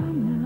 come now.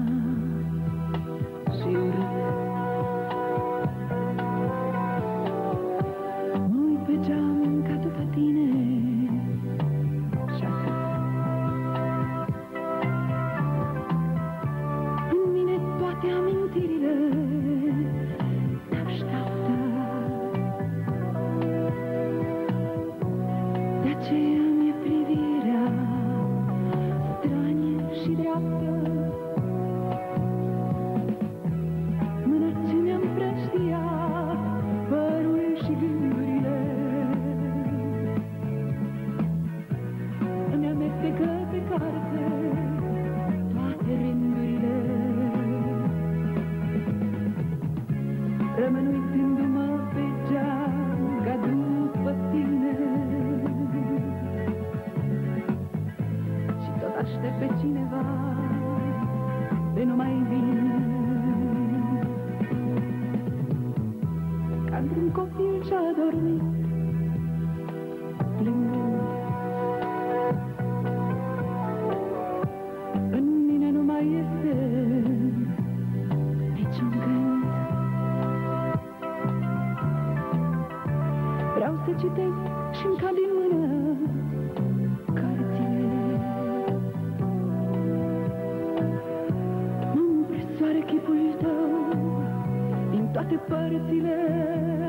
Ca într-un copil ce-a dormit. Plângând În mine nu mai este niciun gând. Vreau să citesc și-mi cad din mână cărțile. Mă împresoară chipul tău din toate părțile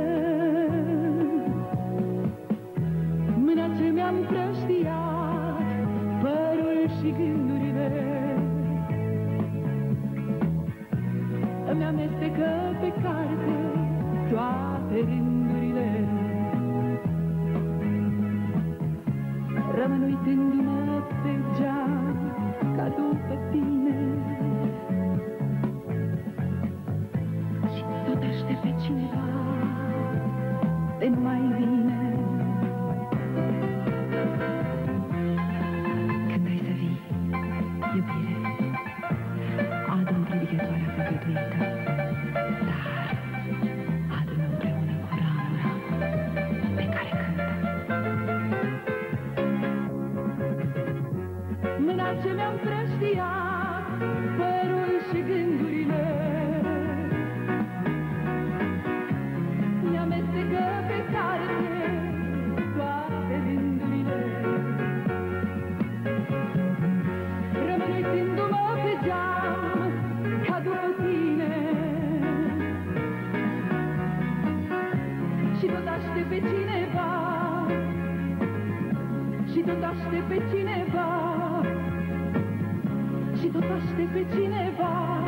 toate rândurile ce mi-am prăștiat părul și gândurile. Mi-amestecă pe carte toate rândurile Rămân uitându-mă pe geam ca după tine. Și tot aștept pe cineva și tot aștept pe cineva Și tot aștept pe cineva